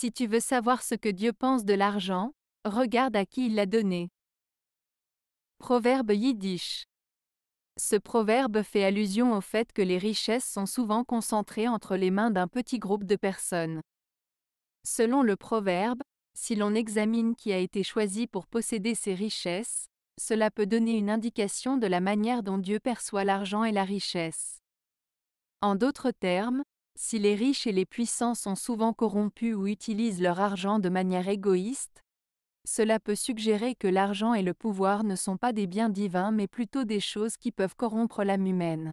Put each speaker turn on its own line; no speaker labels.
Si tu veux savoir ce que Dieu pense de l'argent, regarde à qui il l'a donné. Proverbe yiddish. Ce proverbe fait allusion au fait que les richesses sont souvent concentrées entre les mains d'un petit groupe de personnes. Selon le proverbe, si l'on examine qui a été choisi pour posséder ces richesses, cela peut donner une indication de la manière dont Dieu perçoit l'argent et la richesse. En d'autres termes, si les riches et les puissants sont souvent corrompus ou utilisent leur argent de manière égoïste, cela peut suggérer que l'argent et le pouvoir ne sont pas des biens divins mais plutôt des choses qui peuvent corrompre l'âme humaine.